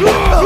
Yeah!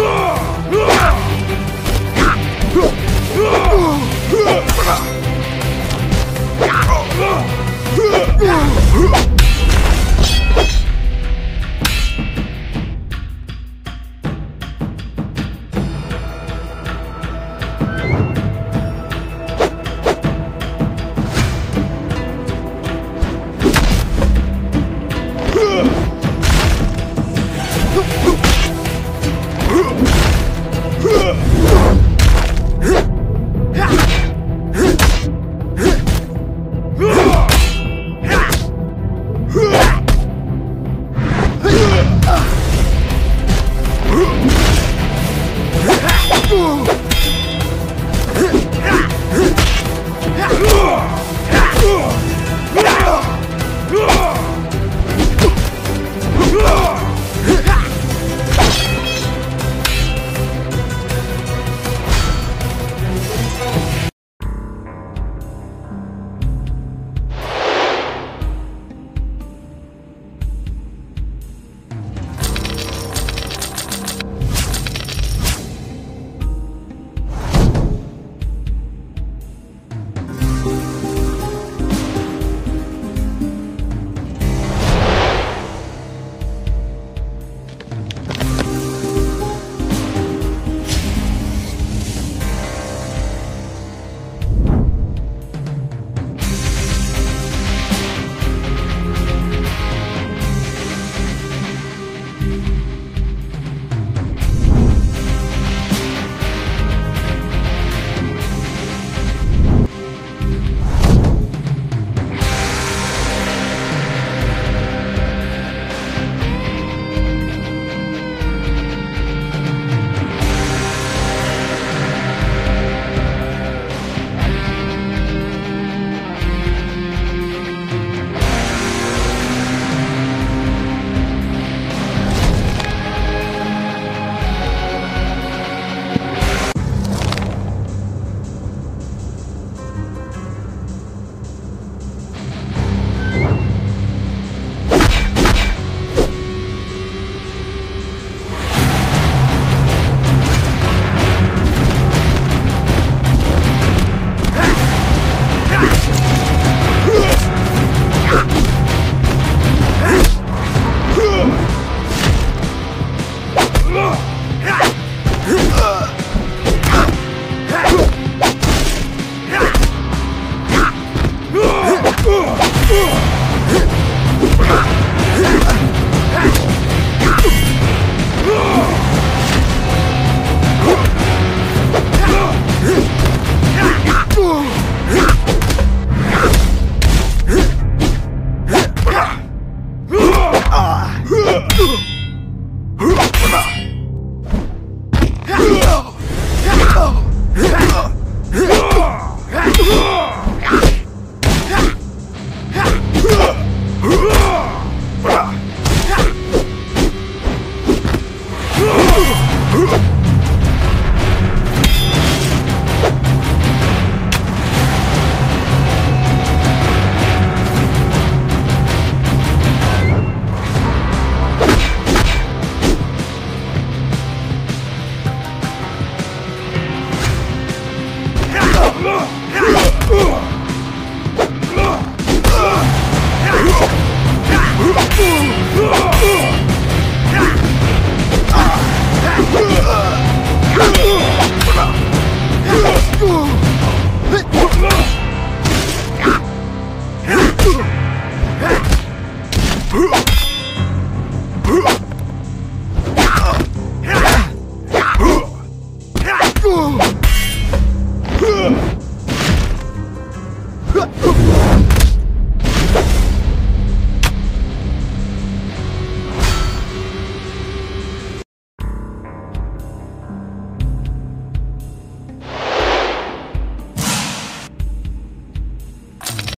Ugh!